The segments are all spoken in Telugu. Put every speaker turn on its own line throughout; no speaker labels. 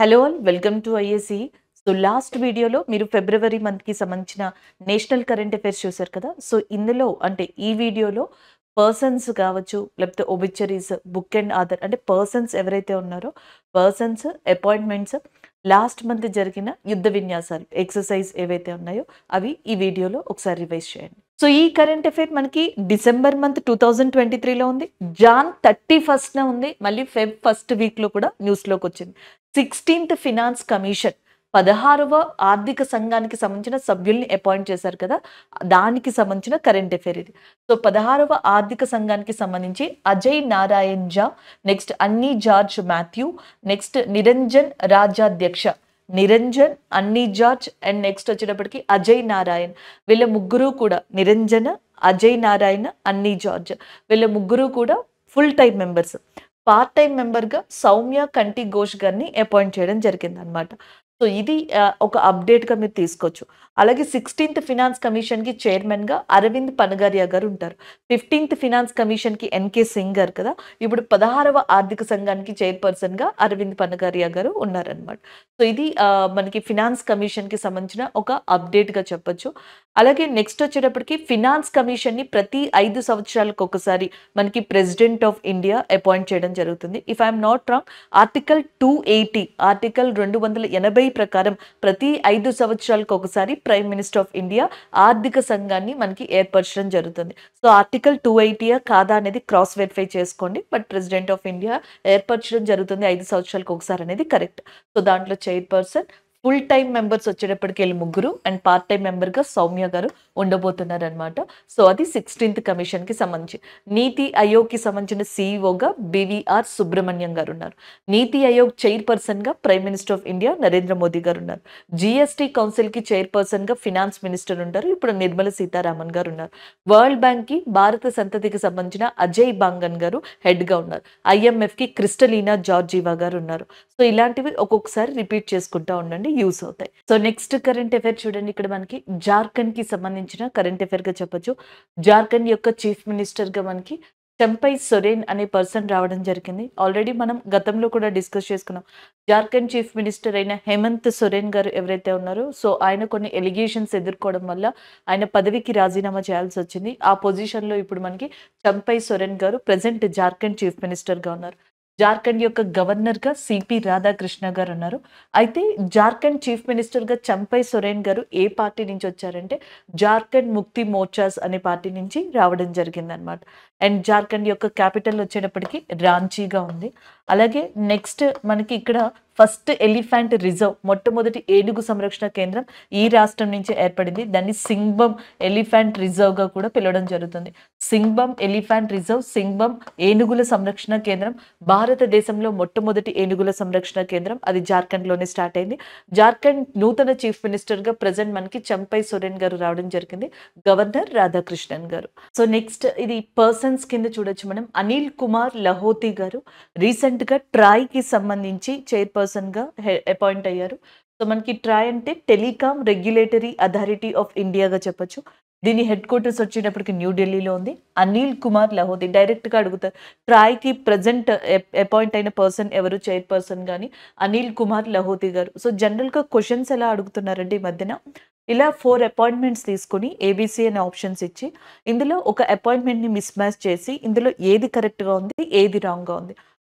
Hello all welcome to IAC. So last వీడియోలో మీరు ఫిబ్రవరి మంత్కి సంబంధించిన నేషనల్ కరెంట్ అఫైర్స్ చూశారు కదా? సో ఇందులో అంటే ఈ వీడియోలో పర్సన్స్ కావచ్చు లేకపోతే ఒబిచరీస్ బుక్ అండ్ ఆధార్ అంటే పర్సన్స్ ఎవరైతే ఉన్నారో పర్సన్స్ అపాయింట్మెంట్స్ లాస్ట్ మంత్ జరిగిన యుద్ధ విన్యాసాలు ఎక్సర్సైజ్ ఏవైతే ఉన్నాయో అవి ఈ వీడియోలో ఒకసారి రివైజ్ చేయండి. సో ఈ కరెంట్ అఫైర్ మనకి December month two thousand twenty త్రీలో ఉంది. జాన్ థర్టీ ఫస్ట్న ఉంది. మళ్ళీ ఫెబ్ ఫస్ట్ వీక్లో కూడా న్యూస్లోకి వచ్చింది. సిక్స్టీన్త్ ఫినాన్స్ కమిషన్ పదహారవ ఆర్థిక సంఘానికి సంబంధించిన సభ్యుల్ని అపాయింట్ చేశారు కదా దానికి సంబంధించిన కరెంట్ అఫేర్ ఇది. సో పదహారవ ఆర్థిక సంఘానికి సంబంధించి Ajay Narayan Jha next Annie George Mathew next Niranjan Rajyadhyaksha Niranjan Annie George and next వచ్చేటప్పటికి అజయ్ నారాయణ్. వీళ్ళ ముగ్గురు కూడా నిరంజన అజయ్ నారాయణ అన్నీ జార్జ్. వీళ్ళ ముగ్గురు కూడా full time members. Part time మెంబర్గా సౌమ్య కంటి ఘోష్ గారిని అపాయింట్ చేయడం జరిగింది అనమాట సో ఇది ఒక అప్డేట్గా మీరు తీసుకోవచ్చు. అలాగే సిక్స్టీన్త్ ఫినాన్స్ కమిషన్కి చైర్మన్గా అరవింద్ పనగారియా గారు ఉంటారు. ఫిఫ్టీన్త్ ఫినాన్స్ కమిషన్కి ఎన్కే సింగ్ గారు కదా. ఇప్పుడు పదహారవ ఆర్థిక సంఘానికి చైర్పర్సన్గా అరవింద్ పనగారియా గారు ఉన్నారనమాట సో ఇది మనకి ఫినాన్స్ కమిషన్కి సంబంధించిన ఒక అప్డేట్గా చెప్పొచ్చు. అలాగే నెక్స్ట్ వచ్చేటప్పటికి ఫినాన్స్ కమిషన్ని ప్రతి ఐదు సంవత్సరాలకు ఒకసారి మనకి ప్రెసిడెంట్ ఆఫ్ ఇండియా అపాయింట్ చేయడం జరుగుతుంది. If I'm not wrong article two eighty article రెండు వందల ఎనభై ప్రకారం ప్రతి ఐదు సంవత్సరాలకు ఒకసారి ప్రైమ్ మినిస్టర్ ఆఫ్ ఇండియా ఆర్థిక సంఘాన్ని మనకి ఏర్పరచడం జరుగుతుంది. సో ఆర్టికల్ టూ ఎయిటీయా కాదా అనేది క్రాస్ వెరిఫై చేసుకోండి. బట్ ప్రెసిడెంట్ ఆఫ్ ఇండియా ఏర్పరచడం జరుగుతుంది ఐదు సంవత్సరాలకు ఒకసారి అనేది కరెక్ట్ సో దాంట్లో చైర్పర్సన్ ఫుల్ టైం మెంబర్స్ వచ్చేటప్పటికి వెళ్ళి ముగ్గురు అండ్ పార్ట్ టైం మెంబర్గా సౌమ్య గారు ఉండబోతున్నారు అనమాట సో అది సిక్స్టీన్త్ కమిషన్కి సంబంధించి. నీతి ఆయోగ్కి సంబంధించిన సీఈఓగా బివిఆర్ సుబ్రహ్మణ్యం గారు ఉన్నారు. నీతి ఆయోగ్ చైర్పర్సన్గా prime minister of India Narendra Modi గారు ఉన్నారు. జిఎస్టీ కౌన్సిల్కి చైర్పర్సన్గా ఫినాన్స్ మినిస్టర్ ఉంటారు. ఇప్పుడు నిర్మల సీతారామన్ గారు ఉన్నారు. వరల్డ్ బ్యాంక్కి భారత సంతతికి సంబంధించిన అజయ్ బాంగన్ గారు హెడ్గా ఉన్నారు. ఐఎంఎఫ్కి క్రిస్టలీనా జార్జీవా గారు ఉన్నారు. సో ఇలాంటివి ఒక్కొక్కసారి రిపీట్ చేసుకుంటా ఉండండి. యూస్ అవుతాయి. సో నెక్స్ట్ కరెంట్ అఫైర్ చూడండి. ఇక్కడ మనకి జార్ఖండ్కి సంబంధించిన కరెంట్ అఫైర్గా చెప్పొచ్చు. జార్ఖండ్ యొక్క చీఫ్ మినిస్టర్గా మనకి చంపై సొరేన్ అనే పర్సన్ రావడం జరిగింది. ఆల్రెడీ మనం గతంలో కూడా డిస్కస్ చేసుకున్నాం. జార్ఖండ్ చీఫ్ మినిస్టర్ అయిన హేమంత్ సొరేన్ గారు ఎవరైతే ఉన్నారో సో ఆయన కొన్ని ఎలిగేషన్స్ ఎదుర్కోవడం వల్ల ఆయన పదవికి రాజీనామా చేయాల్సి వచ్చింది. ఆ పొజిషన్లో ఇప్పుడు మనకి చంపై సొరేన్ గారు ప్రజెంట్ జార్ఖండ్ చీఫ్ మినిస్టర్గా ఉన్నారు. జార్ఖండ్ యొక్క గవర్నర్గా సిపి రాధాకృష్ణ గారు ఉన్నారు. అయితే జార్ఖండ్ చీఫ్ మినిస్టర్గా చంపై సొరేన్ గారు ఏ పార్టీ నుంచి వచ్చారంటే జార్ఖండ్ ముక్తి మోర్చాస్ అనే పార్టీ నుంచి రావడం జరిగిందనమాట అండ్ జార్ఖండ్ యొక్క క్యాపిటల్ వచ్చేటప్పటికి రాంచీగా ఉంది. అలాగే నెక్స్ట్ మనకి ఇక్కడ ఫస్ట్ ఎలిఫెంట్ రిజర్వ్ మొట్టమొదటి ఏనుగు సంరక్షణ కేంద్రం ఈ రాష్ట్రం నుంచి ఏర్పడింది. దాన్ని సింగ్బమ్ ఎలిఫెంట్ రిజర్వ్గా కూడా పిలవడం జరుగుతుంది. సింగ్బమ్ ఎలిఫెంట్ రిజర్వ్ సింగ్బమ్ ఏనుగుల సంరక్షణ కేంద్రం భారతదేశంలో మొట్టమొదటి ఏనుగుల సంరక్షణ కేంద్రం అది జార్ఖండ్లోనే స్టార్ట్ అయింది. జార్ఖండ్ నూతన చీఫ్ మినిస్టర్గా ప్రజెంట్ మనకి చంపై సోరెన్ గారు రావడం జరిగింది గవర్నర్ రాధాకృష్ణన్ గారు. సో నెక్స్ట్ ఇది పర్సన్ రీజన్స్ కింద చూడొచ్చు మనం. అనిల్ కుమార్ లహోతి గారు రీసెంట్గా ట్రాయ్కి సంబంధించి చైర్పర్సన్గా అపాయింట్ అయ్యారు. సో మనకి ట్రాయ్ అంటే టెలికాం రెగ్యులేటరీ అథారిటీ ఆఫ్ ఇండియాగా చెప్పొచ్చు. దీని హెడ్ క్వార్టర్స్ వచ్చేటప్పటికి న్యూఢిల్లీలో ఉంది. అనిల్ కుమార్ లహోతి డైరెక్ట్గా అడుగుతారు ట్రాయ్కి ప్రజెంట్ అపాయింట్ అయిన పర్సన్ ఎవరు? చైర్పర్సన్ కానీ అనిల్ కుమార్ లహోతి గారు. సో జనరల్గా క్వశ్చన్స్ ఎలా అడుగుతున్నారండి ఈ మధ్యన ఇలా ఫోర్ అపాయింట్మెంట్స్ తీసుకొని ఏబీసీ అనే ఆప్షన్స్ ఇచ్చి ఇందులో ఒక అపాయింట్మెంట్ని మిస్ మ్యాచ్ చేసి ఇందులో ఏది కరెక్ట్గా ఉంది ఏది రాంగ్గా ఉంది.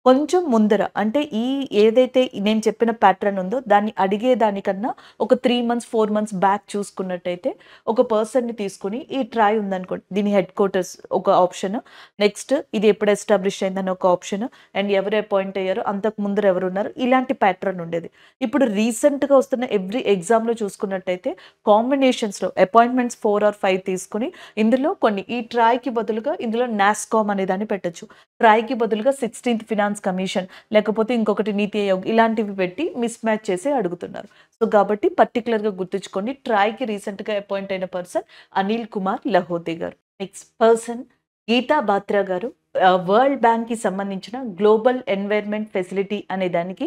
కొంచెం ముందర అంటే ఈ ఏదైతే నేను చెప్పిన ప్యాటర్న్ ఉందో దాన్ని అడిగే దానికన్నా ఒక three months four months back చూసుకున్నట్టయితే ఒక పర్సన్ని తీసుకుని ఈ ట్రై ఉందనుకోండి దీని హెడ్ క్వార్టర్స్ ఒక ఆప్షన్ నెక్స్ట్ ఇది ఎప్పుడు ఎస్టాబ్లిష్ అయిందని ఒక ఆప్షన్ అండ్ ఎవరు అపాయింట్ అయ్యారో అంతకు ముందర ఎవరు ఉన్నారు ఇలాంటి ప్యాటర్న్ ఉండేది. ఇప్పుడు రీసెంట్గా వస్తున్న ఎవ్రీ ఎగ్జామ్లో చూసుకున్నట్టయితే కాంబినేషన్స్లో అపాయింట్మెంట్స్ ఫోర్ ఆర్ ఫైవ్ తీసుకుని ఇందులో కొన్ని ఈ ట్రాయ్కి బదులుగా ఇందులో నాస్కామ్ అనే దాన్ని పెట్టచ్చు. ట్రాయ్కి బదులుగా సిక్స్టీన్త్ ఫినాన్స్ కమిషన్ లేకపోతే ఇంకొకటి నీతి ఆయోగ్ ఇలాంటివి పెట్టి మిస్ మ్యాచ్ చేసి అడుగుతున్నారు. సో కాబట్టి పర్టికులర్గా గుర్తుంచుకోండి ట్రాయ్కి రీసెంట్గా అపాయింట్ అయిన పర్సన్ అనిల్ కుమార్ లహోతి గారు. నెక్స్ట్ పర్సన్ గీతా బాత్రా గారు. వరల్డ్ బ్యాంక్కి సంబంధించిన గ్లోబల్ ఎన్వైర్న్మెంట్ ఫెసిలిటీ అనే దానికి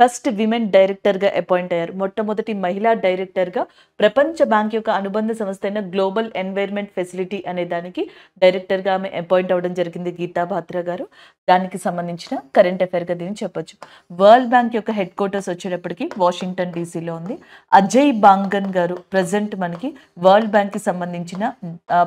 ఫస్ట్ విమెన్ డైరెక్టర్గా అపాయింట్ అయ్యారు. మొట్టమొదటి మహిళా డైరెక్టర్గా ప్రపంచ బ్యాంక్ యొక్క అనుబంధ సంస్థ అయిన గ్లోబల్ ఎన్వైర్న్మెంట్ ఫెసిలిటీ అనే దానికి డైరెక్టర్గా ఆమె అపాయింట్ అవ్వడం జరిగింది గీతా బాత్రా గారు. దానికి సంబంధించిన కరెంట్ అఫైర్గా దీన్ని చెప్పొచ్చు. వరల్డ్ బ్యాంక్ యొక్క హెడ్ క్వార్టర్స్ వచ్చేటప్పటికి వాషింగ్టన్ డీసీలో ఉంది. అజయ్ బాంగన్ గారు ప్రజెంట్ మనకి వరల్డ్ బ్యాంక్కి సంబంధించిన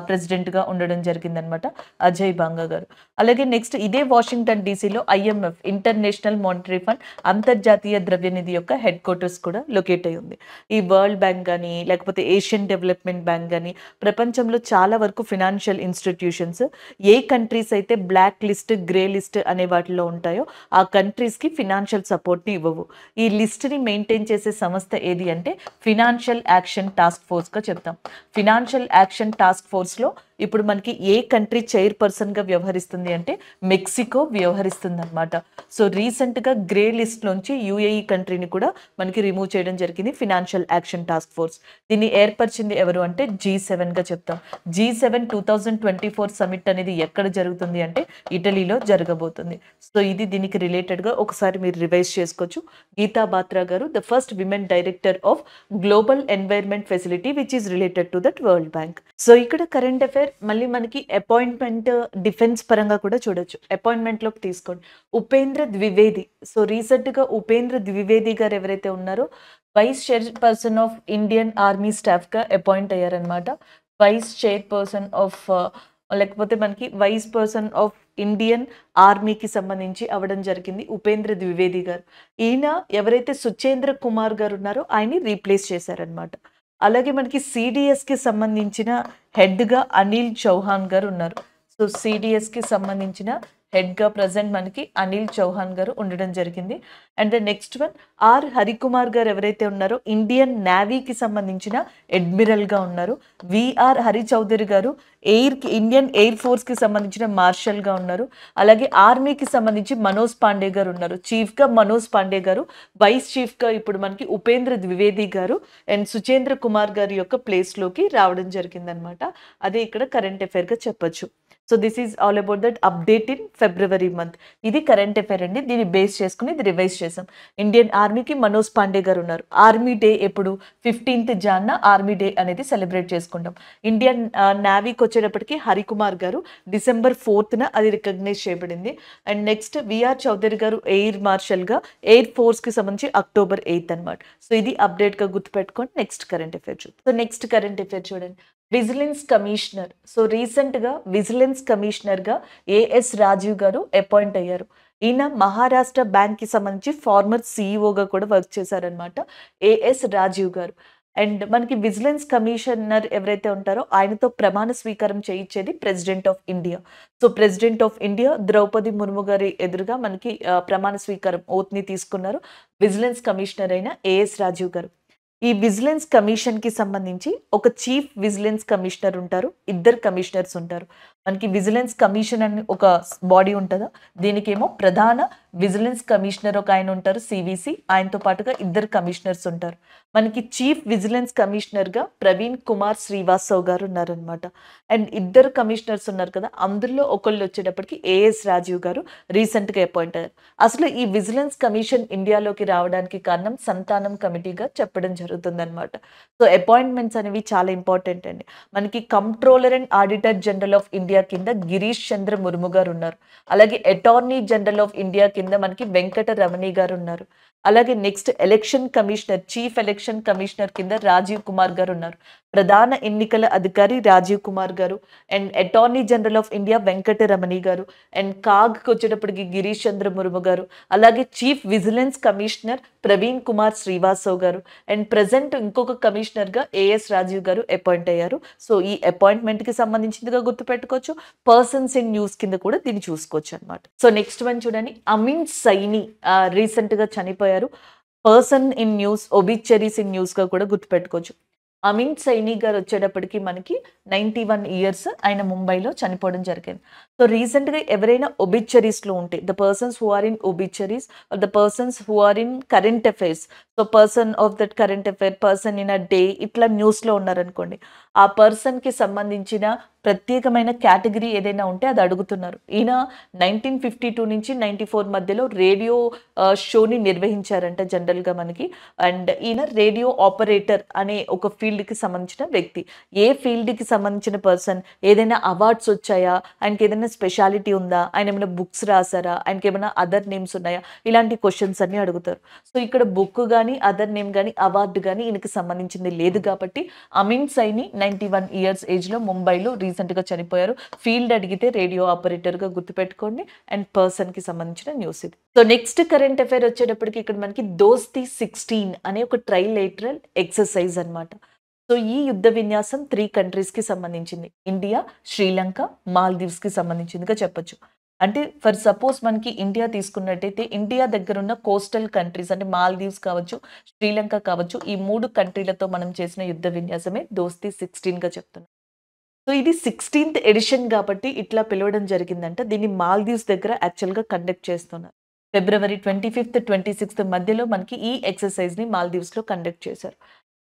ప్రెసిడెంట్గా ఉండడం జరిగిందనమాట అజయ్ బాంగా గారు. అలాగే నెక్స్ట్ ఇదే వాషింగ్టన్ డీసీలో ఐఎంఎఫ్ ఇంటర్నేషనల్ మానిటరీ ఫండ్ అంతర్జాతీయ ద్రవ్య నిధి యొక్క హెడ్ క్వార్టర్స్ కూడా లొకేట్ అయి ఉంది. ఈ వరల్డ్ బ్యాంక్ కానీ లేకపోతే ఏషియన్ డెవలప్మెంట్ బ్యాంక్ కానీ ప్రపంచంలో చాలా వరకు ఫినాన్షియల్ ఇన్స్టిట్యూషన్స్ ఏ కంట్రీస్ అయితే బ్లాక్ లిస్ట్ గ్రే లిస్ట్ అనే వాటిలో ఉంటాయో ఆ కంట్రీస్కి ఫినాన్షియల్ సపోర్ట్ని ఇవ్వవు. ఈ లిస్ట్ని మెయింటైన్ చేసే సంస్థ ఏది అంటే ఫినాన్షియల్ యాక్షన్ టాస్క్ ఫోర్స్గా చెప్తాం. ఫినాన్షియల్ యాక్షన్ టాస్క్ ఫోర్స్లో ఇప్పుడు మనకి ఏ కంట్రీ చైర్పర్సన్గా వ్యవహరిస్తుంది అంటే మెక్సికో వ్యవహరిస్తుంది అనమాట సో రీసెంట్గా గ్రే లిస్ట్లోంచి యూఏఈ కంట్రీని కూడా మనకి రిమూవ్ చేయడం జరిగింది ఫినాన్షియల్ యాక్షన్ టాస్క్ ఫోర్స్ దీన్ని ఏర్పరిచింది ఎవరు అంటే జీ సెవెన్గా చెప్తాం. G seven two thousand twenty four summit అనేది ఎక్కడ జరుగుతుంది అంటే ఇటలీలో జరగబోతుంది. సో ఇది దీనికి రిలేటెడ్గా ఒకసారి మీరు రివైజ్ చేసుకోవచ్చు. గీతా బాత్రా గారు the first women director of global environment facility which is related to that world bank so ఇక్కడ కరెంట్ అఫైర్ మళ్ళీ మనకి అపాయింట్మెంట్ డిఫెన్స్ uh, పరంగా కూడా చూడొచ్చు. అపాయింట్మెంట్లోకి తీసుకోండి. ఉపేంద్ర ద్వివేది. సో రీసెంట్గా ఉపేంద్ర ద్వివేది గారు ఎవరైతే ఉన్నారో vice chairperson of Indian army స్టాఫ్గా appoint అయ్యారనమాట వైస్ చైర్పర్సన్ ఆఫ్ లేకపోతే మనకి వైస్ పర్సన్ ఆఫ్ ఇండియన్ ఆర్మీకి సంబంధించి అవ్వడం జరిగింది ఉపేంద్ర ద్వివేది గారు. ఈయన ఎవరైతే సుచేంద్ర కుమార్ గారు ఉన్నారో ఆయన్ని రీప్లేస్ చేశారనమాట అలాగే మనకి సిడిఎస్కి సంబంధించిన హెడ్గా అనిల్ చౌహాన్ గారు ఉన్నారు. సో సిడిఎస్కి సంబంధించిన హెడ్గా ప్రజెంట్ మనకి అనిల్ చౌహాన్ గారు ఉండడం జరిగింది. And next one R Harikumar గారు ఎవరైతే ఉన్నారో ఇండియన్ నేవీకి సంబంధించిన అడ్మిరల్గా ఉన్నారు. విఆర్ హరి చౌదరి గారు ఎయిర్కి ఇండియన్ ఎయిర్ ఫోర్స్కి సంబంధించిన మార్షల్గా ఉన్నారు. అలాగే ఆర్మీకి సంబంధించి మనోజ్ పాండే గారు ఉన్నారు. చీఫ్గా మనోజ్ పాండే గారు వైస్ చీఫ్గా ఇప్పుడు మనకి ఉపేంద్ర ద్వివేది గారు అండ్ సుచేంద్ర కుమార్ గారి యొక్క ప్లేస్లోకి రావడం జరిగిందనమాట. అదే ఇక్కడ కరెంట్ అఫైర్గా చెప్పొచ్చు. So this is all about that update in February month ఇది కరెంట్ అఫైర్ అండి. దీన్ని బేస్ చేసుకుని ఇది రివైజ్ చేసాం. ఇండియన్ ఆర్మీకి మనోజ్ పాండే గారు ఉన్నారు. ఆర్మీ డే ఎప్పుడు? ఫిఫ్టీన్త్ జాన్న ఆర్మీ డే అనేది సెలబ్రేట్ చేసుకుంటాం. ఇండియన్ నావీకి వచ్చేటప్పటికి హరికుమార్ గారు డిసెంబర్ ఫోర్త్న అది రికగ్నైజ్ చేయబడింది. అండ్ నెక్స్ట్ విఆర్ చౌదరి గారు ఎయిర్ మార్షల్గా ఎయిర్ ఫోర్స్కి సంబంధించి అక్టోబర్ ఎయిత్ అనమాట సో ఇది అప్డేట్గా గుర్తుపెట్టుకోండి నెక్స్ట్ కరెంట్ అఫైర్ చూద్దాం. సో నెక్స్ట్ కరెంట్ అఫైర్ చూడండి. Vigilance commissioner. సో రీసెంట్గా విజిలెన్స్ కమిషనర్గా ఏఎస్ రాజీవ్ గారు అపాయింట్ అయ్యారు. ఈయన మహారాష్ట్ర బ్యాంక్కి సంబంధించి ఫార్మర్ సీఈఓగా కూడా వర్క్ చేశారనమాట ఏఎస్ రాజీవ్ గారు. అండ్ మనకి విజిలెన్స్ కమిషనర్ ఎవరైతే ఉంటారో ఆయనతో ప్రమాణ స్వీకారం చేయించేది president of India. So president of India Droupadi Murmu గారి ఎదురుగా మనకి ప్రమాణ స్వీకారం ఓత్ని తీసుకున్నారు విజిలెన్స్ కమిషనర్ అయిన ఏఎస్ రాజీవ్ గారు. ఈ విజిలెన్స్ కమిషన్కి సంబంధించి ఒక చీఫ్ విజిలెన్స్ కమిషనర్ ఉంటారు. ఇద్దరు కమిషనర్స్ ఉంటారు. మనకి విజిలెన్స్ కమిషన్ అని ఒక బాడీ ఉంటుందా? దీనికేమో ప్రధాన విజిలెన్స్ కమిషనర్ ఒక ఆయన ఉంటారు సివిసి ఆయనతో పాటుగా ఇద్దరు కమిషనర్స్ ఉంటారు. మనకి చీఫ్ విజిలెన్స్ కమిషనర్గా ప్రవీణ్ కుమార్ శ్రీవాస్తవ్ గారు ఉన్నారనమాట అండ్ ఇద్దరు కమిషనర్స్ ఉన్నారు కదా అందులో ఒకళ్ళు వచ్చేటప్పటికి ఏఎస్ రాజీవ్ గారు రీసెంట్గా అపాయింట్ అయ్యారు. అసలు ఈ విజిలెన్స్ కమిషన్ ఇండియాలోకి రావడానికి కారణం సంతానం కమిటీగా చెప్పడం జరుగుతుందన్నమాట. సో అపాయింట్మెంట్స్ అనేవి చాలా ఇంపార్టెంట్ అండి. మనకి controller and auditor general of India కింద గిరీష్ చంద్ర ముర్ము గారు ఉన్నారు అలాగే అటార్నీ జనరల్ ఆఫ్ ఇండియా కింద మనకి వెంకట రమణి గారు ఉన్నారు అలాగే next election commissioner chief election commissioner కింద రాజీవ్ కుమార్ గారు ఉన్నారు ప్రధాన ఎన్నికల అధికారి రాజీవ్ కుమార్ గారు. And attorney general of India Venkata Ramani గారు. అండ్ కాగ్కి వచ్చేటప్పటికి గిరీష్ చంద్ర ముర్ము గారు. అలాగే chief vigilance commissioner Praveen Kumar Srivastava గారు. అండ్ ప్రజెంట్ ఇంకొక కమిషనర్గా ఏఎస్ రాజీవ్ గారు అపాయింట్ అయ్యారు. సో ఈ అపాయింట్మెంట్కి సంబంధించిందిగా గుర్తుపెట్టుకోవచ్చు. పర్సన్స్ ఇన్ న్యూస్ కింద కూడా దీన్ని చూసుకోవచ్చు అనమాట సో నెక్స్ట్ వన్ చూడండి. అమిన్ సైని రీసెంట్గా చనిపోయారు. Person in news obituaries in న్యూస్గా కూడా గుర్తుపెట్టుకోవచ్చు. అమిన్ సైని గారు వచ్చేటప్పటికి మనకి నైంటీ వన్ ఇయర్స్ ఆయన ముంబైలో చనిపోవడం జరిగింది. సో రీసెంట్గా ఎవరైనా ఒబిచరీస్లో ఉంటే the persons who are in obituaries the persons who are in current affairs so person of that current affair person in a day ఇట్లా న్యూస్లో ఉన్నారనుకోండి ఆ పర్సన్కి సంబంధించిన ప్రత్యేకమైన కేటగిరీ ఏదైనా ఉంటే అది అడుగుతున్నారు. ఈయన నైన్టీన్ ఫిఫ్టీ టూ నుంచి నైంటీ ఫోర్ మధ్యలో రేడియో షోని నిర్వహించారంట జనరల్గా మనకి. అండ్ ఈయన రేడియో ఆపరేటర్ అనే ఒక ఫీల్డ్కి సంబంధించిన వ్యక్తి. ఏ ఫీల్డ్కి సంబంధించిన పర్సన్ ఏదైనా అవార్డ్స్ వచ్చాయా? ఆయనకి ఏదైనా స్పెషాలిటీ ఉందా? ఆయన ఏమైనా బుక్స్ రాసారా ఆయనకి ఏమైనా అదర్ నేమ్స్ ఉన్నాయా? ఇలాంటి క్వశ్చన్స్ అన్ని అడుగుతారు. సో ఇక్కడ బుక్ కానీ అదర్ నేమ్ కానీ అవార్డు కానీ ఈయనకి సంబంధించింది లేదు కాబట్టి Amin Sayani ninety one years ఏజ్లో ముంబైలో రీసెంట్గా చనిపోయారు. ఫీల్డ్ అడిగితే రేడియో ఆపరేటర్గా గుర్తుపెట్టుకోండి. అండ్ పర్సన్కి సంబంధించిన న్యూస్ ఇది. సో నెక్స్ట్ కరెంట్ అఫైర్ వచ్చేటప్పటికి ఇక్కడ మనకి దోస్తి సిక్స్టీన్ అనే ఒక ట్రైలేటరల్ ఎక్సర్సైజ్ అన్నమాట. సో ఈ యుద్ధ విన్యాసం త్రీ కంట్రీస్కి సంబంధించింది. ఇండియా శ్రీలంక మాల్దీవ్స్కి సంబంధించిందిగా చెప్పొచ్చు. అంటే ఫర్ సపోజ్ మనకి ఇండియా తీసుకున్నట్టయితే ఇండియా దగ్గర ఉన్న కోస్టల్ కంట్రీస్ అంటే మాల్దీవ్స్ కావచ్చు శ్రీలంక కావచ్చు ఈ మూడు కంట్రీలతో మనం చేసిన యుద్ధ విన్యాసమే దోస్తీ సిక్స్టీన్గా చెప్తున్నాం. సో ఇది సిక్స్టీన్త్ ఎడిషన్ కాబట్టి ఇట్లా పిలవడం జరిగిందంట. దీన్ని మాల్దీవ్స్ దగ్గర యాక్చువల్గా కండక్ట్ చేస్తున్నారు February twenty fifth twenty sixth మధ్యలో మనకి ఈ ఎక్సర్సైజ్ని మాల్దీవ్స్లో కండక్ట్ చేశారు.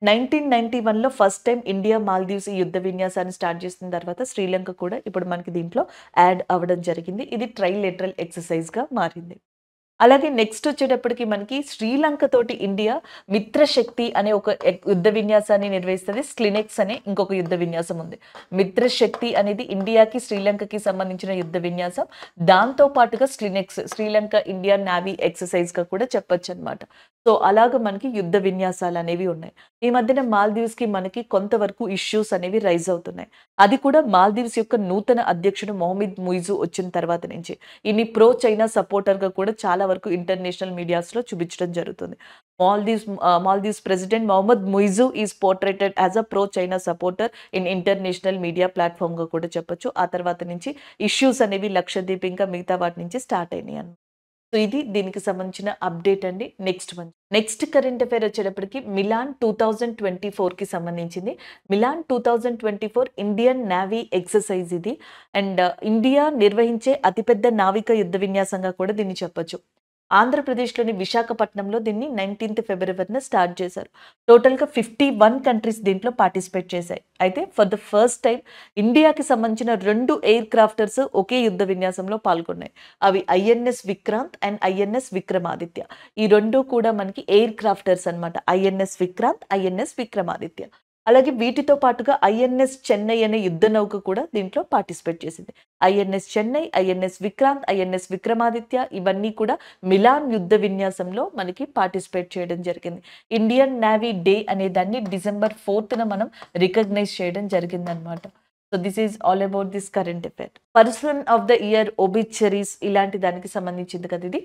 నైన్టీన్ నైన్టీ వన్లో ఫస్ట్ టైం ఇండియా మాల్దీవ్స్ ఈ యుద్ధ విన్యాసాన్ని స్టార్ట్ చేసిన తర్వాత శ్రీలంక కూడా ఇప్పుడు మనకి దీంట్లో యాడ్ అవ్వడం జరిగింది. ఇది ట్రైలేటరల్ ఎక్సర్సైజ్గా మారింది. అలాగే నెక్స్ట్ వచ్చేటప్పటికి మనకి శ్రీలంక తోటి ఇండియా మిత్రశక్తి అనే ఒక యుద్ధ విన్యాసాన్ని నిర్వహిస్తుంది. స్క్లినెక్స్ అనే ఇంకొక యుద్ధ విన్యాసం ఉంది. మిత్రశక్తి అనేది ఇండియాకి శ్రీలంకకి సంబంధించిన యుద్ధ విన్యాసం. దాంతో పాటుగా స్క్లినెక్స్ శ్రీలంక ఇండియా నావీ ఎక్సర్సైజ్గా కూడా చెప్పొచ్చు అనమాట సో అలాగ మనకి యుద్ధ విన్యాసాలు అనేవి ఉన్నాయి. ఈ మధ్యన మాల్దీవ్స్కి మనకి కొంతవరకు ఇష్యూస్ అనేవి రైజ్ అవుతున్నాయి. అది కూడా మాల్దీవ్స్ యొక్క నూతన అధ్యక్షుడు మొహమ్మద్ ముయిజు వచ్చిన తర్వాత నుంచి. ఇన్ని ప్రో చైనా సపోర్టర్గా కూడా చాలా వరకు ఇంటర్నేషనల్ మీడియాస్లో చూపించడం జరుగుతుంది. Maldives Maldives president Mohamed Muizzu is portrayed as a pro China supporter in international media ప్లాట్ఫామ్గా కూడా చెప్పొచ్చు. ఆ తర్వాత నుంచి ఇష్యూస్ అనేవి లక్షద్వీప్ ఇంకా మిగతా వాటి నుంచి స్టార్ట్ అయినాయి అన్నమాట సో ఇది దీనికి సంబంధించిన అప్డేట్ అండి. Next month. Next current affair వచ్చేటప్పటికి మిలాన్ టూ థౌజండ్ ట్వంటీ ఫోర్కి సంబంధించింది. Milan two thousand twenty four Indian navy exercise ఇది. అండ్ ఇండియా నిర్వహించే అతిపెద్ద నావిక యుద్ధ విన్యాసంగా కూడా దీన్ని చెప్పొచ్చు. ఆంధ్రప్రదేశ్లోని విశాఖపట్నంలో దీన్ని నైన్టీన్త్ ఫిబ్రవరిన స్టార్ట్ చేశారు. టోటల్గా ఫిఫ్టీ వన్ కంట్రీస్ దీంట్లో పార్టిసిపేట్ చేశాయి. అయితే ఫర్ ద ఫస్ట్ టైం ఇండియాకి సంబంధించిన రెండు ఎయిర్ క్రాఫ్టర్స్ ఒకే యుద్ధ విన్యాసంలో పాల్గొన్నాయి. అవి INS Vikrant and INS Vikramaditya. ఈ రెండు కూడా మనకి ఎయిర్ క్రాఫ్టర్స్ అన్నమాట. INS Vikrant INS Vikramaditya. అలాగే వీటితో పాటుగా ఐఎన్ఎస్ చెన్నై అనే యుద్ధ నౌక కూడా దీంట్లో పార్టిసిపేట్ చేసింది. INS Chennai INS Vikrant INS Vikramaditya ఇవన్నీ కూడా మిలాన్ యుద్ధ విన్యాసంలో మనకి పార్టిసిపేట్ చేయడం జరిగింది. ఇండియన్ నావీ డే అనే దాన్ని డిసెంబర్ ఫోర్త్న మనం రికగ్నైజ్ చేయడం జరిగిందనమాట so this is all about this current affair person of the year obituaries ఇలాంటి దానికి సంబంధించింది కదా ఇది.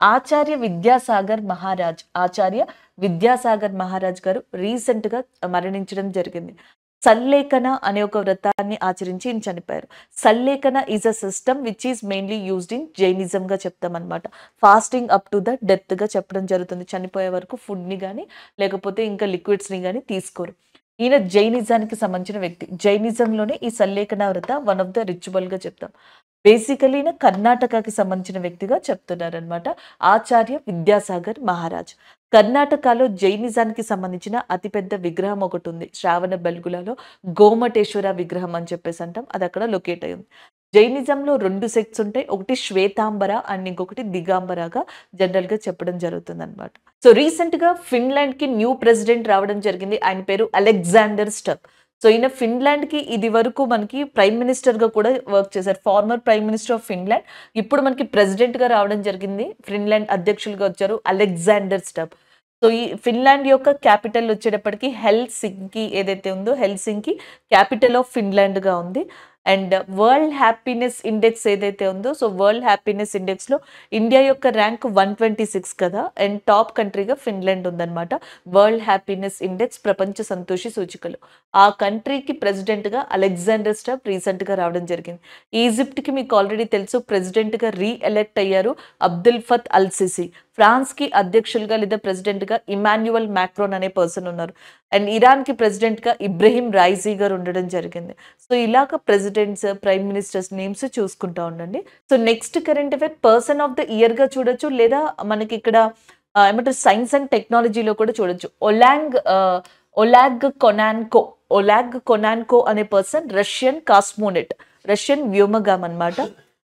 ఆచార్య విద్యాసాగర్ మహారాజ్ ఆచార్య విద్యాసాగర్ మహారాజ్ గారు రీసెంట్గా గా మరణించడం జరిగింది. సల్లేఖన అనే ఒక వ్రతాన్ని ఆచరించి ఈయన చనిపోయారు. Sallekhana is a system which is mainly used in జైనిజంగా చెప్తాం అనమాట ఫాస్టింగ్ అప్ టు ద డెత్గా చెప్పడం జరుగుతుంది. చనిపోయే వరకు ఫుడ్ని కానీ లేకపోతే ఇంకా లిక్విడ్స్ని కానీ తీసుకోరు. ఈయన జైనిజానికి సంబంధించిన వ్యక్తి. జైనిజంలోనే ఈ సల్లేఖన వ్రత వన్ ఆఫ్ ద రిచువల్గా చెప్తాం. బేసికలీ ఈయన కర్ణాటకకి సంబంధించిన వ్యక్తిగా చెప్తున్నారనమాట ఆచార్య విద్యాసాగర్ మహారాజ్. కర్ణాటకలో జైనిజానికి సంబంధించిన అతిపెద్ద విగ్రహం ఒకటి ఉంది. శ్రావణ బెల్గులలో గోమటేశ్వర విగ్రహం అని చెప్పేసి అంటాం. అది అక్కడ లొకేట్ అయ్యింది. జైనిజంలో రెండు సెక్ట్స్ ఉంటాయి. ఒకటి శ్వేతాంబర అండ్ ఇంకొకటి దిగాంబరగా జనరల్గా చెప్పడం జరుగుతుంది అనమాట సో రీసెంట్గా ఫిన్లాండ్కి న్యూ ప్రెసిడెంట్ రావడం జరిగింది. ఆయన పేరు అలెగ్జాండర్ స్టక్ సో ఈయన ఫిన్లాండ్కి ఇది వరకు మనకి ప్రైమ్ మినిస్టర్గా కూడా వర్క్ చేశారు. Former prime minister of Finland. ఇప్పుడు మనకి ప్రెసిడెంట్గా రావడం జరిగింది. ఫిన్లాండ్ అధ్యక్షులుగా వచ్చారు అలెగ్జాండర్ స్టబ్ సో ఈ ఫిన్లాండ్ యొక్క క్యాపిటల్ వచ్చేటప్పటికి హెల్సింకి ఏదైతే ఉందో హెల్సింకి క్యాపిటల్ ఆఫ్ ఫిన్లాండ్గా ఉంది. అండ్ వరల్డ్ హ్యాపీనెస్ ఇండెక్స్ ఏదైతే ఉందో సో వరల్డ్ హ్యాపీనెస్ ఇండెక్స్లో ఇండియా యొక్క ర్యాంక్ వన్ ట్వంటీ సిక్స్ కదా అండ్ టాప్ కంట్రీగా ఫిన్లాండ్ ఉందన్నమాట. వరల్డ్ హ్యాపీనెస్ ఇండెక్స్ ప్రపంచ సంతోషి సూచికలు. ఆ కంట్రీకి ప్రెసిడెంట్గా అలెగ్జాండర్ స్టాప్ రీసెంట్గా రావడం జరిగింది. ఈజిప్ట్కి మీకు ఆల్రెడీ తెలుసు ప్రెసిడెంట్గా రీఎలెక్ట్ రీ ఎలెక్ట్ అయ్యారు అబ్దుల్ ఫత్ అల్సిసి. ఫ్రాన్స్కి అధ్యక్షులుగా లేదా ప్రెసిడెంట్గా ఇమాన్యువల్ మ్యాక్రోన్ అనే పర్సన్ ఉన్నారు. అండ్ ఇరాన్కి ప్రెసిడెంట్గా ఇబ్రహీం రైజీ గారు ఉండడం జరిగింది. సో ఇలాగ ప్రెసిడెంట్స్ ప్రైమ్ మినిస్టర్స్ నేమ్స్ చూసుకుంటా ఉండండి. So next current affair person of the ఇయర్గా చూడొచ్చు లేదా మనకి ఇక్కడ ఏమంటారు సైన్స్ అండ్ టెక్నాలజీలో కూడా చూడొచ్చు. ఒలాంగ్ ఒలాగ్ కొనాన్కో ఒలాగ్ కొనాన్కో అనే పర్సన్ రష్యన్ కాస్మోనెట్ రష్యన్ వ్యోమగామ్ అనమాట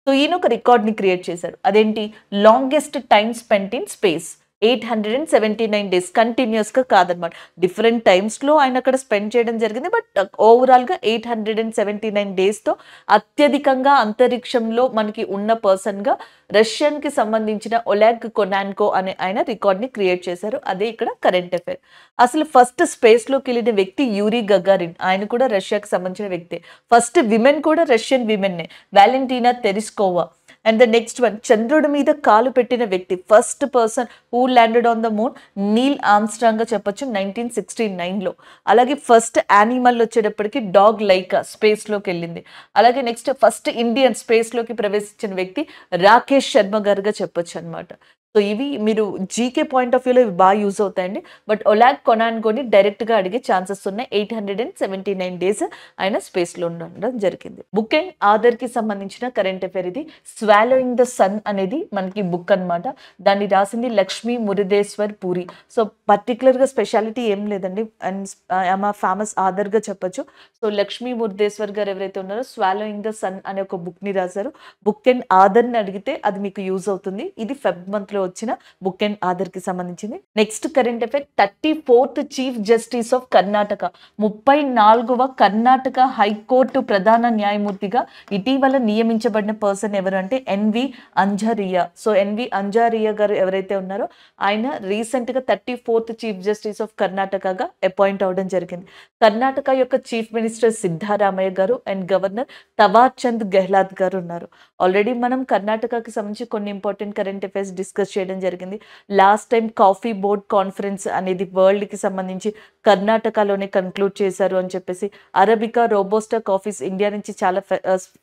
సో ఈయన ఒక రికార్డ్ని క్రియేట్ చేశారు అదేంటి? Longest time spent in space. Eight hundred and seventy nine days కంటిన్యూస్గా కాదనమాట. డిఫరెంట్ టైమ్స్లో ఆయన అక్కడ స్పెండ్ చేయడం జరిగింది బట్ ఓవరాల్గా uh, eight hundred and seventy nine డేస్తో అత్యధికంగా అంతరిక్షంలో మనకి ఉన్న పర్సన్గా రష్యన్కి సంబంధించిన ఒలాగ్ కొనాన్కో అనే ఆయన రికార్డ్ని క్రియేట్ చేశారు. అదే ఇక్కడ కరెంట్ అఫైర్ అసలు ఫస్ట్ స్పేస్లోకి వెళ్ళిన వ్యక్తి యూరీ గగారిన్ ఆయన కూడా రష్యాకి సంబంధించిన వ్యక్తే. ఫస్ట్ విమెన్ కూడా Russian విమెన్నే Valentina Tereshkova and the next one చంద్రుడి మీద కాలు పెట్టిన వ్యక్తి first person who landed on the moon Neil Armstrong చెప్పొచ్చు నైన్టీన్ సిక్స్టీ నైన్లో అలాగే ఫస్ట్ యానిమల్ వచ్చేటప్పటికి డాగ్ లైకా స్పేస్లోకి వెళ్ళింది అలాగే నెక్స్ట్ ఫస్ట్ ఇండియన్ స్పేస్లోకి ప్రవేశించిన వ్యక్తి రాకేష్ శర్మ గారుగా చెప్పొచ్చు అనమాట సో ఇవి మీరు జీకే పాయింట్ ఆఫ్ వ్యూలో ఇవి బాగా యూజ్ అవుతాయండి. బట్ ఒలాగ్ కొనాన్కోని డైరెక్ట్గా అడిగే ఛాన్సెస్ ఉన్నాయి eight hundred and seventy nine days ఆయన స్పేస్లో ఉండడం జరిగింది. బుక్ అండ్ ఆధార్కి సంబంధించిన కరెంట్ అఫేర్ ఇది. స్వాలోయింగ్ ద సన్ అనేది మనకి బుక్ అన్నమాట. దాన్ని రాసింది లక్ష్మీ మురుదేశ్వర్ పూరి. సో పర్టికులర్గా స్పెషాలిటీ ఏం లేదండి. అండ్ ఆమె ఫేమస్ ఆధార్గా చెప్పొచ్చు. సో లక్ష్మీ మురుదేశ్వర్ గారు ఎవరైతే ఉన్నారో స్వాలోయింగ్ ద సన్ అనే ఒక బుక్ని రాశారు. బుక్ అండ్ ఆధార్ని అడిగితే అది మీకు యూజ్ అవుతుంది. ఇది ఫెబ్ మంత్లో వచ్చిన బుక్ అండ్ ఆధార్కి సంబంధించింది. Next current affair thirty fourth chief justice of Karnataka ముప్పై నాలుగవ కర్ణాటక హైకోర్టు ప్రధాన న్యాయమూర్తిగా ఇటీవల నియమించబడిన పర్సన్ ఎవరు అంటే NV Anjaria so NV Anjaria గారు ఎవరైతే ఉన్నారో ఆయన రీసెంట్గా thirty fourth chief justice of కర్ణాటకగా appoint అవడం జరిగింది. కర్ణాటక యొక్క చీఫ్ మినిస్టర్ సిద్ధారామయ్య గారు అండ్ గవర్నర్ తవార్ చంద్ గెహ్లాద్ గారు ఉన్నారు. ఆల్రెడీ మనం కర్ణాటకకి సంబంధించి కొన్ని ఇంపార్టెంట్ కరెంట్ అఫైర్స్ డిస్కస్ చేయడం జరిగింది. Last time coffee board conference అనేది వరల్డ్కి సంబంధించి కర్ణాటకలోనే కన్క్లూడ్ చేశారు అని చెప్పేసి అరబికా రోబోస్టా కాఫీస్ ఇండియా నుంచి చాలా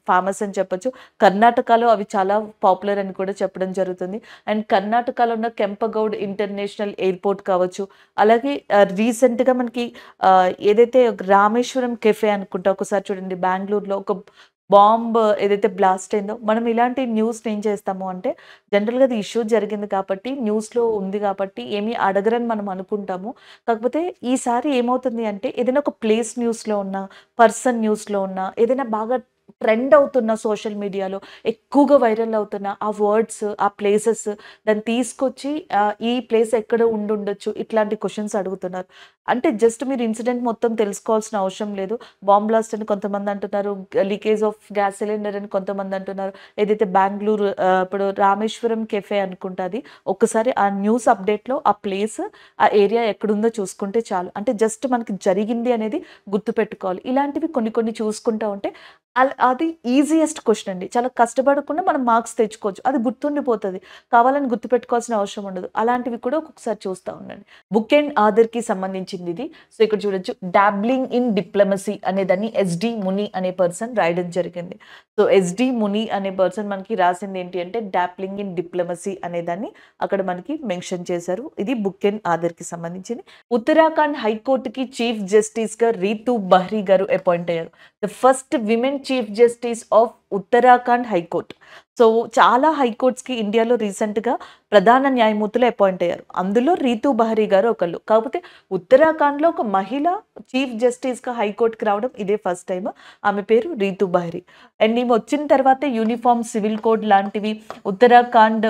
ఫేమస్ అని చెప్పొచ్చు. కర్ణాటకలో అవి చాలా పాపులర్ అని కూడా చెప్పడం జరుగుతుంది. అండ్ కర్ణాటకలో ఉన్న కెంపగౌడ్ ఇంటర్నేషనల్ ఎయిర్పోర్ట్ కావచ్చు. అలాగే రీసెంట్గా మనకి ఏదైతే రామేశ్వరం కెఫే అనుకుంటా ఒకసారి చూడండి బెంగళూరులో ఒక బాంబ్ ఏదైతే బ్లాస్ట్ అయిందో మనం ఇలాంటి న్యూస్ ఏం చేస్తాము అంటే జనరల్గా అది ఇష్యూ జరిగింది కాబట్టి న్యూస్లో ఉంది కాబట్టి ఏమీ అడగరని మనం అనుకుంటాము. కాకపోతే ఈసారి ఏమవుతుంది అంటే ఏదైనా ఒక ప్లేస్ న్యూస్లో ఉన్న పర్సన్ న్యూస్లో ఉన్న ఏదైనా బాగా ట్రెండ్ అవుతున్న సోషల్ మీడియాలో ఎక్కువగా వైరల్ అవుతున్న ఆ వర్డ్స్ ఆ ప్లేసెస్ దాన్ని తీసుకొచ్చి ఈ ప్లేస్ ఎక్కడ ఉండుండొచ్చు? ఇట్లాంటి క్వశ్చన్స్ అడుగుతున్నారు. అంటే జస్ట్ మీరు ఇన్సిడెంట్ మొత్తం తెలుసుకోవాల్సిన అవసరం లేదు. బాంబ్ బ్లాస్ట్ అని కొంతమంది అంటున్నారు. లీకేజ్ ఆఫ్ గ్యాస్ సిలిండర్ అని కొంతమంది అంటున్నారు. ఏదైతే బెంగళూరు ఇప్పుడు రామేశ్వరం కెఫే అనుకుంటుంది ఒకసారి ఆ న్యూస్ అప్డేట్లో ఆ ప్లేస్ ఆ ఏరియా ఎక్కడుందో చూసుకుంటే చాలు. అంటే జస్ట్ మనకి జరిగింది అనేది గుర్తుపెట్టుకోవాలి. ఇలాంటివి కొన్ని కొన్ని చూసుకుంటా ఉంటే అది ఈజియెస్ట్ క్వశ్చన్ అండి. చాలా కష్టపడకుండా మనం మార్క్స్ తెచ్చుకోవచ్చు. అది గుర్తుండిపోతుంది. కావాలని గుర్తుపెట్టుకోవాల్సిన అవసరం ఉండదు. అలాంటివి కూడా ఒక్కొక్కసారి చూస్తూ ఉండండి. బుక్ అండ్ ఆధర్కి సంబంధించింది ఇది. సో ఇక్కడ చూడొచ్చు. డాబ్లింగ్ ఇన్ డిప్లొమసీ అనేదాన్ని ఎస్డి ముని అనే పర్సన్ రాయడం జరిగింది. సో ఎస్డి ముని అనే పర్సన్ మనకి రాసింది ఏంటి అంటే డాబ్లింగ్ ఇన్ డిప్లొమసీ అనేదాన్ని అక్కడ మనకి మెన్షన్ చేశారు. ఇది బుక్ అండ్ ఆధర్కి సంబంధించింది. ఉత్తరాఖండ్ హైకోర్టుకి చీఫ్ జస్టిస్గా రీతు బహ్రీ గారు అపాయింట్ అయ్యారు. the first women Chief Justice of Uttarakhand High Court. So చాలా హైకోర్ట్స్కి ఇండియాలో రీసెంట్గా ప్రధాన న్యాయమూర్తులు అపాయింట్ అయ్యారు. అందులో రీతు బహరీ గారు ఒకళ్ళు. కాకపోతే ఉత్తరాఖండ్లో ఒక మహిళ చీఫ్ జస్టిస్గా హైకోర్టుకి రావడం ఇదే ఫస్ట్ టైం ఆమె పేరు రీతు బహరీ. అండ్ ఈమె వచ్చిన తర్వాత యూనిఫామ్ సివిల్ కోడ్ లాంటివి ఉత్తరాఖండ్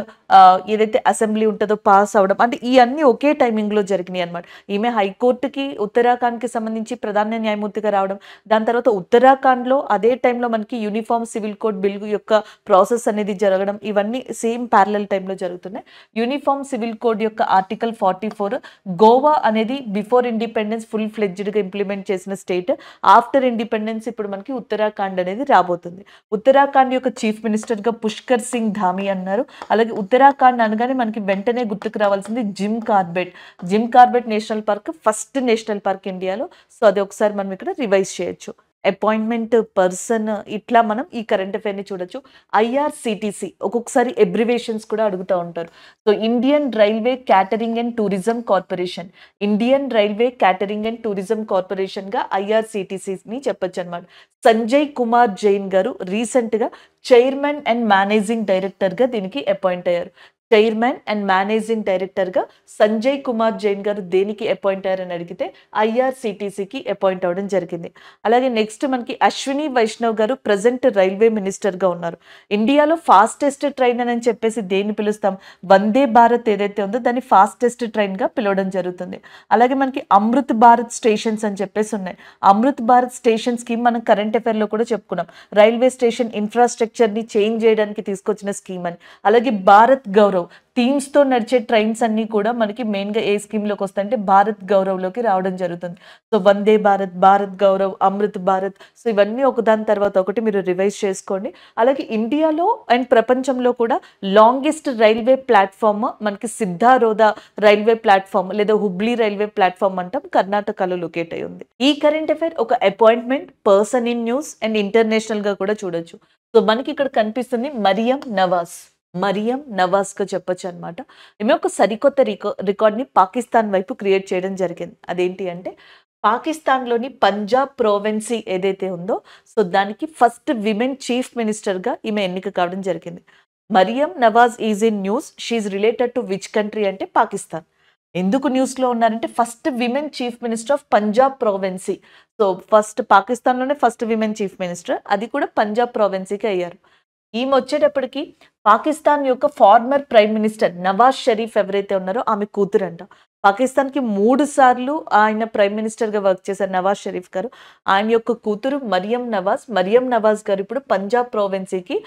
ఏదైతే అసెంబ్లీ ఉంటుందో పాస్ అవడం అంటే ఈ అన్ని ఒకే టైమింగ్లో జరిగినాయి అనమాట ఈమె హైకోర్టుకి ఉత్తరాఖండ్కి సంబంధించి ప్రధాన న్యాయమూర్తిగా రావడం దాని తర్వాత ఉత్తరాఖండ్లో అదే టైంలో మనకి యూనిఫామ్ సివిల్ కోడ్ బిల్ యొక్క ప్రాసెస్ అనేది జరగడం ఇవన్నీ సేమ్ ప్యారలల్ టైంలో జరుగుతున్నాయి. యూనిఫామ్ సివిల్ కోడ్ యొక్క ఆర్టికల్ ఫార్టీ ఫోర్ గోవా అనేది బిఫోర్ ఇండిపెండెన్స్ ఫుల్ ఫ్లెడ్జ్డ్గా ఇంప్లిమెంట్ చేసిన స్టేట్ ఆఫ్టర్ ఇండిపెండెన్స్ ఇప్పుడు మనకి ఉత్తరాఖండ్ అనేది రాబోతుంది. ఉత్తరాఖండ్ యొక్క చీఫ్ మినిస్టర్గా పుష్కర్ సింగ్ ధామి అన్నారు. అలాగే ఉత్తరాఖండ్ అనగానే మనకి వెంటనే గుర్తుకు రావాల్సింది Jim Corbett Jim Corbett national park first national park ఇండియాలో సో అది ఒకసారి మనం ఇక్కడ రివైజ్ చేయొచ్చు. అపాయింట్మెంట్ పర్సన్ ఇట్లా మనం ఈ కరెంట్ అఫైర్ని చూడొచ్చు. ఐఆర్సిటిసి ఒక్కొక్కసారి ఎబ్రివేషన్స్ కూడా అడుగుతూ ఉంటారు. So Indian railway catering and tourism corporation Indian railway catering and tourism కార్పొరేషన్గా ఐఆర్సిటిసిని చెప్పొచ్చు అనమాట సంజయ్ కుమార్ జైన్ గారు రీసెంట్గా చైర్మన్ అండ్ మేనేజింగ్ డైరెక్టర్గా దీనికి అపాయింట్ అయ్యారు. చైర్మన్ అండ్ మేనేజింగ్ డైరెక్టర్గా సంజయ్ కుమార్ జైన్ గారు దేనికి అపాయింట్ అయ్యారని అడిగితే ఐఆర్సిటీసీకి అపాయింట్ అవ్వడం జరిగింది. అలాగే నెక్స్ట్ మనకి అశ్విని వైష్ణవ్ గారు ప్రజెంట్ రైల్వే మినిస్టర్గా ఉన్నారు. ఇండియాలో ఫాస్టెస్ట్ ట్రైన్ అని చెప్పేసి దేన్ని పిలుస్తాం? వందే భారత్ ఏదైతే ఉందో దాన్ని ఫాస్టెస్ట్ ట్రైన్గా పిలవడం జరుగుతుంది. అలాగే మనకి అమృత్ భారత్ స్టేషన్స్ అని చెప్పేసి ఉన్నాయి. అమృత్ భారత్ స్టేషన్ స్కీమ్ మనం కరెంట్ అఫైర్లో కూడా చెప్పుకున్నాం. రైల్వే స్టేషన్ ఇన్ఫ్రాస్ట్రక్చర్ని చేంజ్ చేయడానికి తీసుకొచ్చిన స్కీమ్ అని. అలాగే భారత్ గౌరవ్ థీమ్స్తో నడిచే ట్రైన్స్ అన్నీ కూడా మనకి మెయిన్గా ఏ స్కీమ్లోకి వస్తాయంటే భారత్ గౌరవ్లోకి రావడం జరుగుతుంది. సో వందే భారత్ భారత్ గౌరవ్ అమృత్ భారత్ సో ఇవన్నీ ఒకదాని తర్వాత ఒకటి మీరు రివైజ్ చేసుకోండి. అలాగే ఇండియాలో అండ్ ప్రపంచంలో కూడా లాంగెస్ట్ రైల్వే ప్లాట్ఫామ్ మనకి సిద్ధారోధ రైల్వే ప్లాట్ఫామ్ లేదా హుబ్లీ రైల్వే ప్లాట్ఫామ్ అంటాం. కర్ణాటకలో లొకేట్ అయి ఉంది. ఈ కరెంట్ అఫైర్ ఒక appointment person in news and ఇంటర్నేషనల్గా కూడా చూడొచ్చు. సో మనకి ఇక్కడ కనిపిస్తుంది మరియం నవాజ్ మరియం నవాజ్గా చెప్పొచ్చు అనమాట ఈమె ఒక సరికొత్త రికా రికార్డ్ని పాకిస్తాన్ వైపు క్రియేట్ చేయడం జరిగింది. అదేంటి అంటే పాకిస్తాన్లోని పంజాబ్ ప్రోవెన్సీ ఏదైతే ఉందో సో దానికి ఫస్ట్ విమెన్ చీఫ్ మినిస్టర్గా ఈమె ఎన్నిక కావడం జరిగింది. Maryam Nawaz is in news she related to which country అంటే పాకిస్తాన్. ఎందుకు న్యూస్లో ఉన్నారంటే first women chief minister of Punjab province. So first పాకిస్తాన్లోనే first women chief minister అది కూడా పంజాబ్ ప్రోవెన్సీకి అయ్యారు. ఈమె వచ్చేటప్పటికి పాకిస్తాన్ యొక్క former prime minister Nawaz Sharif ఎవరైతే ఉన్నారో ఆమె కూతురంట. పాకిస్తాన్కి మూడు సార్లు ఆయన ప్రైమ్ మినిస్టర్గా వర్క్ చేశారు నవాజ్ షరీఫ్ గారు. ఆయన యొక్క కూతురు మరియం నవాజ్. మరియం నవాజ్ గారు ఇప్పుడు పంజాబ్ ప్రోవెన్సీకి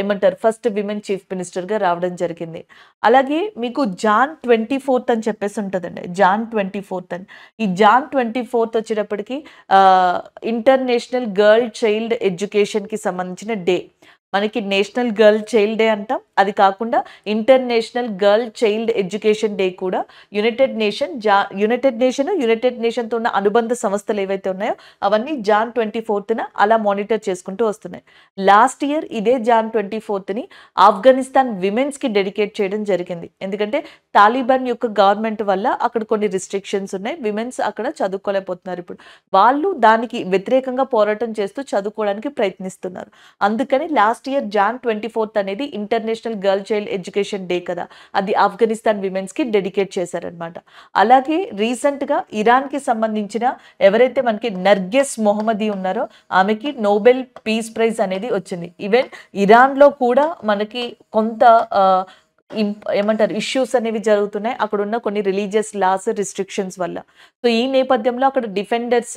ఏమంటారు ఫస్ట్ విమెన్ చీఫ్ మినిస్టర్గా రావడం జరిగింది. అలాగే మీకు జాన్ ట్వంటీ ఫోర్త్ అని చెప్పేసి ఉంటుందండి. జాన్ ట్వంటీ ఫోర్త్ అని. ఈ జాన్ ట్వంటీ ఫోర్త్ వచ్చేటప్పటికి ఇంటర్నేషనల్ గర్ల్ చైల్డ్ ఎడ్యుకేషన్కి సంబంధించిన డే మనకి నేషనల్ గర్ల్ చైల్డ్ డే అంటాం. అది కాకుండా international girl child education day కూడా యునైటెడ్ నేషన్ జా యునైటెడ్ నేషన్ యునైటెడ్ నేషన్తో ఉన్న అనుబంధ సంస్థలు ఏవైతే ఉన్నాయో అవన్నీ జాన్ ట్వంటీ ఫోర్త్న అలా మానిటర్ చేసుకుంటూ వస్తున్నాయి. లాస్ట్ ఇయర్ ఇదే జాన్ ట్వంటీ ఫోర్త్ని ఆఫ్ఘనిస్తాన్ విమెన్స్కి డెడికేట్ చేయడం జరిగింది. ఎందుకంటే తాలిబాన్ యొక్క గవర్నమెంట్ వల్ల అక్కడ కొన్ని రిస్ట్రిక్షన్స్ ఉన్నాయి. విమెన్స్ అక్కడ చదువుకోలేకపోతున్నారు ఇప్పుడు. వాళ్ళు దానికి వ్యతిరేకంగా పోరాటం చేస్తూ చదువుకోవడానికి ప్రయత్నిస్తున్నారు. అందుకని last year Jan twenty fourth అనేది international girl child education day కదా. అది ఆఫ్ఘనిస్తాన్ విమెన్స్కి డెడికేట్ చేశారనమాట అలాగే రీసెంట్గా ఇరాన్కి సంబంధించిన ఎవరైతే మనకి నర్గెస్ మొహమ్మదీ ఉన్నారో ఆమెకి నోబెల్ పీస్ ప్రైజ్ అనేది వచ్చింది. ఈవెన్ ఇరాన్లో కూడా మనకి కొంత ఏమంటారు ఇష్యూస్ అనేవి జరుగుతున్నాయి. అక్కడ ఉన్న కొన్ని రిలీజియస్ లాస్ రిస్ట్రిక్షన్స్ వల్ల. సో ఈ నేపథ్యంలో అక్కడ defenders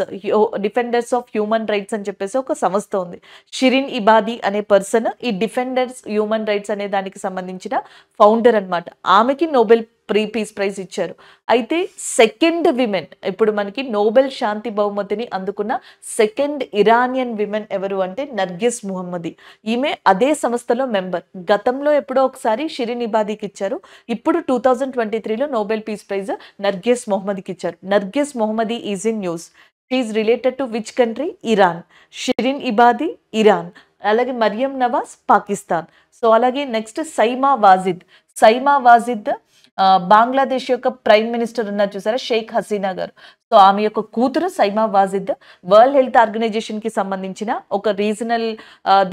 defenders of human rights అని చెప్పేసి ఒక సంస్థ ఉంది. షిరిన్ ఇబాది అనే పర్సన్ ఈ డిఫెండర్స్ హ్యూమన్ రైట్స్ అనే దానికి సంబంధించిన ఫౌండర్ అన్నమాట. ఆమెకి నోబెల్ ప్రీ పీస్ ప్రైజ్ ఇచ్చారు. అయితే సెకండ్ విమెన్ ఇప్పుడు మనకి నోబెల్ శాంతి బహుమతిని అందుకున్న సెకండ్ ఇరానియన్ విమెన్ ఎవరు అంటే నర్గిస్ ముహమ్మది. ఈమె అదే సంస్థలో మెంబర్ గతంలో ఎప్పుడో ఒకసారి షిరిన్ ఇబాదీకి ఇచ్చారు. ఇప్పుడు టూ థౌజండ్ ట్వంటీ త్రీలో నోబెల్ పీస్ ప్రైజ్ నర్గిస్ మొహమ్మదీకి ఇచ్చారు. Narges Mohammadi is in news she related to which country Iran Shirin Ebadi Iran అలాగే మరియం నవాజ్ పాకిస్తాన్. సో అలాగే నెక్స్ట్ సైమా వాజిద్. సైమా వాజిద్ బంగ్లాదేశ్ యొక్క ప్రైమ్ మినిస్టర్ ఉన్నారు చూసారా? షేక్ హసీనా గారు. సో ఆమె యొక్క కూతురు సైమా వాజిద్ వరల్డ్ హెల్త్ ఆర్గనైజేషన్కి సంబంధించిన ఒక రీజనల్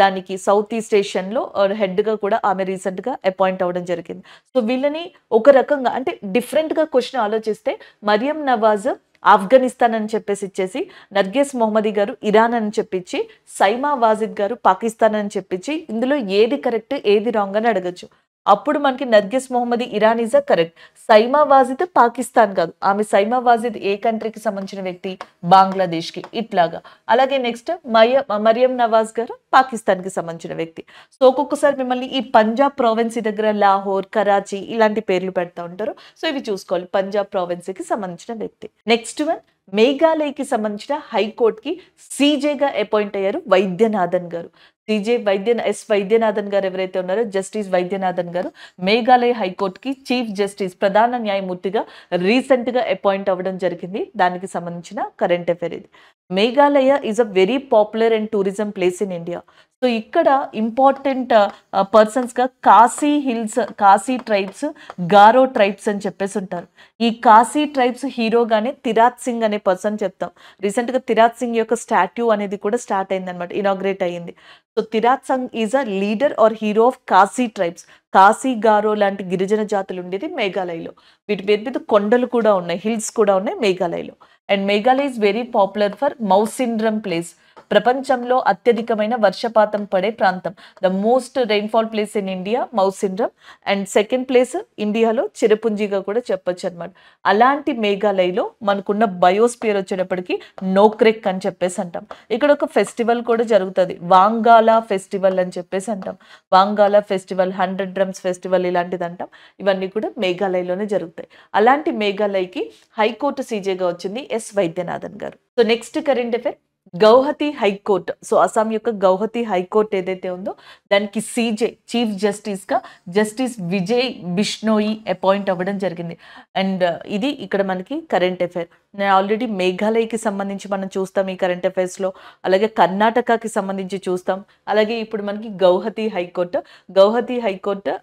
దానికి సౌత్ ఈస్ట్ ఏషియన్లో హెడ్గా కూడా ఆమె రీసెంట్గా అపాయింట్ అవ్వడం జరిగింది. సో వీళ్ళని ఒక రకంగా అంటే డిఫరెంట్గా క్వశ్చన్ ఆలోచిస్తే మరియం నవాజ్ ఆఫ్ఘనిస్తాన్ అని చెప్పేసి ఇచ్చేసి నర్గేస్ మొహమ్మదీ గారు ఇరాన్ అని చెప్పించి సైమా వాజిద్ గారు పాకిస్తాన్ అని చెప్పించి ఇందులో ఏది కరెక్ట్ ఏది రాంగ్ అని అడగచ్చు. అప్పుడు మనకి Narges Mohammad Iran is correct. Saima Wazed Pakistan కాదు. ఆమె సైమా వాజిద్ ఏ కంట్రీకి సంబంధించిన వ్యక్తి? బంగ్లాదేశ్కి ఇట్లాగా. అలాగే నెక్స్ట్ మయ మరియం నవాజ్ గారు పాకిస్తాన్కి సంబంధించిన వ్యక్తి. సో ఒక్కొక్కసారి మిమ్మల్ని ఈ పంజాబ్ ప్రావిన్సీ దగ్గర లాహోర్ కరాచీ ఇలాంటి పేర్లు పెడతా ఉంటారు. సో ఇవి చూసుకోవాలి. పంజాబ్ ప్రావిన్సీకి సంబంధించిన వ్యక్తి. నెక్స్ట్ వన్ మేఘాలయకి సంబంధించిన హైకోర్టుకి సీజేగా అపాయింట్ అయ్యారు వైద్యనాథన్ గారు. సీజే వైద్య ఎస్ వైద్యనాథన్ గారు ఎవరైతే ఉన్నారో జస్టిస్ వైద్యనాథన్ గారు మేఘాలయ హైకోర్టుకి చీఫ్ జస్టిస్ ప్రధాన న్యాయమూర్తిగా రీసెంట్గా అపాయింట్ అవ్వడం జరిగింది. దానికి సంబంధించిన కరెంట్ అఫైర్ ఇది. Meghalaya is a very popular and tourism place in India so ఇక్కడ important పర్సన్స్గా Khasi hills Khasi tribes Garo tribes అని చెప్పేసి ఉంటారు. ఈ కాశీ ట్రైబ్స్ హీరోగానే తిరాత్ సింగ్ అనే పర్సన్ చెప్తాం. రీసెంట్గా తిరాత్ సింగ్ యొక్క స్టాట్యూ అనేది కూడా స్టార్ట్ అయింది అనమాట ఇనాగ్రేట్ అయ్యింది. So Tirot Sing is a leader or hero of Khasi tribes Khasi Garo లాంటి గిరిజన జాతులు ఉండేది మేఘాలయలో. వీటి పేరు మీద కొండలు కూడా ఉన్నాయి హిల్స్ కూడా ఉన్నాయి మేఘాలయలో. And Meghalaya is very popular for Mawsynram place ప్రపంచంలో అత్యధికమైన వర్షపాతం పడే ప్రాంతం. The most rainfall place in India Mawsynram and second place ఇండియాలో చిరపుంజిగా కూడా చెప్పొచ్చు అనమాట అలాంటి మేఘాలయలో మనకున్న బయోస్పియర్ వచ్చేటప్పటికి నోక్రెక్ అని చెప్పేసి అంటాం ఇక్కడ ఒక ఫెస్టివల్ కూడా జరుగుతుంది. వాంగాలా ఫెస్టివల్ అని చెప్పేసి అంటాం Wangala festival hundred drums festival ఇలాంటిది అంటాం ఇవన్నీ కూడా మేఘాలయలోనే జరుగుతాయి. అలాంటి మేఘాలయకి హైకోర్టు సీజేగా వచ్చింది S Vaidyanathan garu. So next current affair Guwahati high court. So Assam యొక్క గౌహతి హైకోర్టు ఏదైతే ఉందో దానికి సీజే చీఫ్ జస్టిస్గా జస్టిస్ విజయ్ బిష్ణోయి అపాయింట్ అవ్వడం జరిగింది. అండ్ ఇది ఇక్కడ మనకి కరెంట్ అఫైర్. నేను ఆల్రెడీ మేఘాలయకి సంబంధించి మనం చూస్తాం ఈ కరెంట్ అఫైర్స్లో. అలాగే కర్ణాటకకి సంబంధించి చూస్తాం. అలాగే ఇప్పుడు మనకి Guwahati high court. Guwahati high court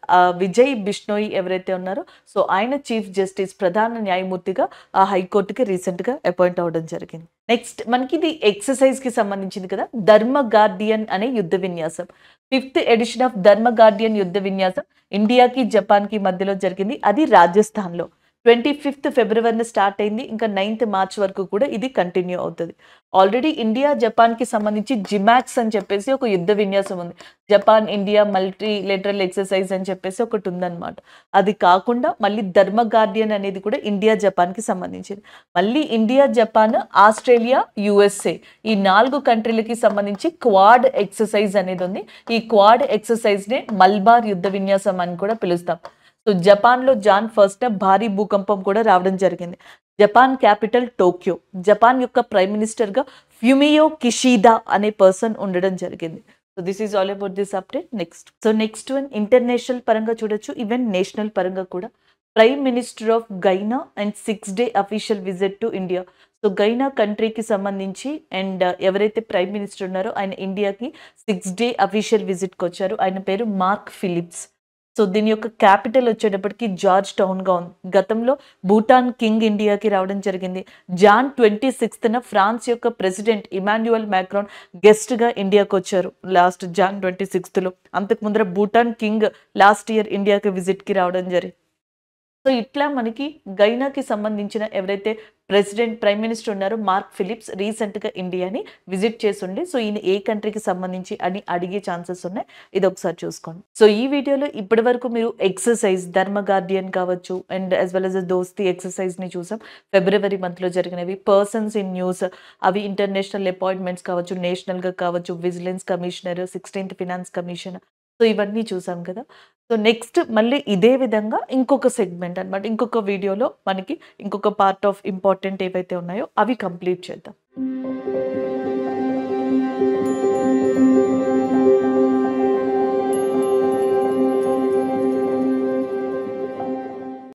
Vijay Bishnoi ఎవరైతే ఉన్నారో సో ఆయన చీఫ్ జస్టిస్ ప్రధాన న్యాయమూర్తిగా ఆ హైకోర్టుకి రీసెంట్గా అపాయింట్ అవ్వడం జరిగింది. నెక్స్ట్ మనకి ఇది ఎక్సర్సైజ్కి సంబంధించింది కదా ధర్మ గార్డియన్ అనే యుద్ధ విన్యాసం. Fifth edition of Dharma guardian యుద్ధ విన్యాసం ఇండియాకి జపాన్కి మధ్యలో జరిగింది. అది రాజస్థాన్లో. ట్వంటీ ఫిఫ్త్ ఫిబ్రవరిని స్టార్ట్ అయింది. ఇంకా నైన్త్ మార్చ్ వరకు కూడా ఇది కంటిన్యూ అవుతుంది. ఆల్రెడీ ఇండియా జపాన్కి సంబంధించి జిమాక్స్ అని చెప్పేసి ఒక యుద్ధ విన్యాసం ఉంది. Japan India multi lateral exercise అని చెప్పేసి ఒకటి ఉందన్నమాట. అది కాకుండా మళ్ళీ ధర్మ గార్డియన్ అనేది కూడా ఇండియా జపాన్కి సంబంధించింది. మళ్ళీ ఇండియా జపాన్ ఆస్ట్రేలియా యుఎస్ఏ ఈ నాలుగు కంట్రీలకి సంబంధించి క్వాడ్ ఎక్సర్సైజ్ అనేది ఉంది. ఈ క్వాడ్ ఎక్సర్సైజ్నే మల్బార్ యుద్ధ విన్యాసం అని కూడా పిలుస్తాం. సో జపాన్లో జాన్ ఫస్ట్ భారీ భూకంపం కూడా రావడం జరిగింది. Japan capital Tokyo. జపాన్ యొక్క ప్రైమ్ మినిస్టర్గా ఫ్యూమియో కిషీదా అనే పర్సన్ ఉండడం జరిగింది. So this is all about this update. Next. So next one international పరంగా చూడొచ్చు. ఈవెన్ నేషనల్ పరంగా కూడా. Prime minister of Guyana and six day official visit to India. So Guyana కంట్రీకి సంబంధించి అండ్ ఎవరైతే ప్రైమ్ మినిస్టర్ ఉన్నారో ఆయన ఇండియాకి సిక్స్ డే అఫీషియల్ విజిట్కి వచ్చారు ఆయన పేరు మార్క్ ఫిలిప్స్. సో దీని యొక్క క్యాపిటల్ వచ్చేటప్పటికి జార్జ్ టౌన్గా ఉంది. గతంలో భూటాన్ కింగ్ ఇండియాకి రావడం జరిగింది. జాన్ ట్వంటీ సిక్స్త్న ఫ్రాన్స్ యొక్క ప్రెసిడెంట్ ఇమాన్యువల్ మ్యాక్రాన్ గెస్ట్గా ఇండియాకి వచ్చారు. లాస్ట్ జాన్ ట్వంటీ సిక్స్త్లో. అంతకు ముందర భూటాన్ కింగ్ లాస్ట్ ఇయర్ ఇండియాకి విజిట్కి రావడం జరిగింది. సో ఇట్లా మనకి గైనాకి సంబంధించిన ఎవరైతే ప్రెసిడెంట్ ప్రైమ్ మినిస్టర్ ఉన్నారో మార్క్ ఫిలిప్స్ రీసెంట్గా ఇండియాని విజిట్ చేసిండే సో ఈయన ఏ కంట్రీకి సంబంధించి అని అడిగే ఛాన్సెస్ ఉన్నాయి. ఇది ఒకసారి చూసుకోండి. సో ఈ వీడియోలో ఇప్పటి వరకు మీరు ఎక్సర్సైజ్ ధర్మ గార్డియన్ కావచ్చు అండ్ యాజ్ వెల్ as దోస్తి ఎక్సర్సైజ్ని చూసాం. ఫిబ్రవరి మంత్లో జరిగినవి పర్సన్స్ ఇన్ న్యూస్ అవి ఇంటర్నేషనల్ అపాయింట్మెంట్స్ కావచ్చు నేషనల్గా కావచ్చు vigilance commissioner sixteenth finance commission so ఇవన్నీ చూసాం కదా. సో నెక్స్ట్ మళ్ళీ ఇదే విధంగా ఇంకొక సెగ్మెంట్ అన్నమాట. ఇంకొక వీడియోలో మనకి ఇంకొక పార్ట్ ఆఫ్ ఇంపార్టెంట్ ఏవైతే ఉన్నాయో అవి కంప్లీట్ చేద్దాం.